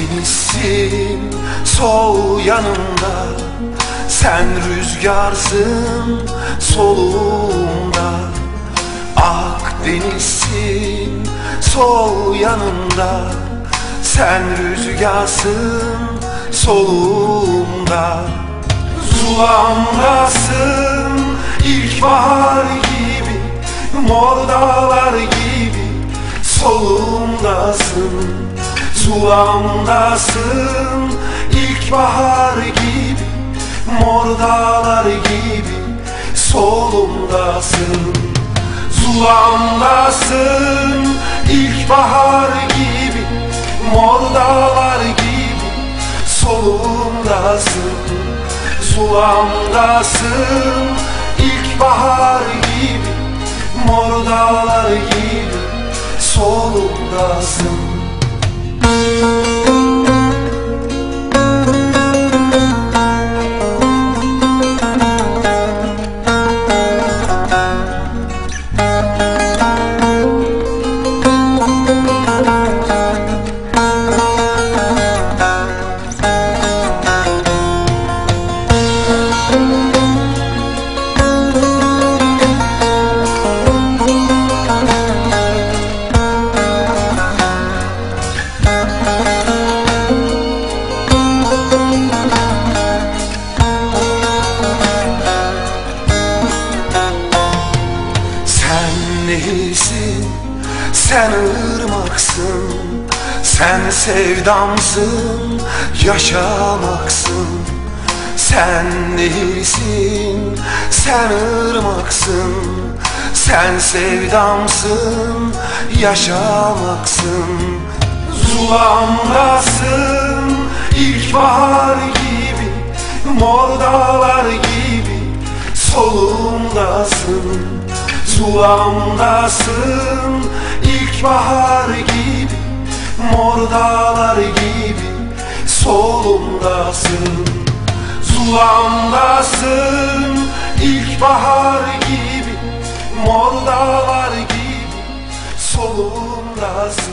Akdenizsin sol yanımda. Sen rüzgarsın solumda Akdenizsin sol yanımda. Sen rüzgarsın solumda Zulamdasın ilkbahar gibi Mor dağlar gibi solumdasın Zulamdasın ilkbahar gibi Mor dağlar gibi solumdasın. Zulamdasın ilkbahar gibi Mor dağlar gibi solumdasın. Zulamdasın ilkbahar gibi Mor dağlar gibi solumdasın Sen nehirsin, sen ırmaksın Sen sevdamsın, yaşamaksın. Sen nehirsin, sen ırmaksın Sen sevdamsın, yaşamaksın. Zulamdasın, ilkbahar gibi Mor dağlar gibi solumdasın Zulamdasın ilkbahar gibi Mor dağlar gibi solumdasın. Zulamdasın ilkbahar gibi Mor dağlar gibi solumdasın.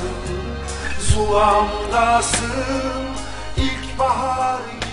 Zulamdasın ilkbahar gibi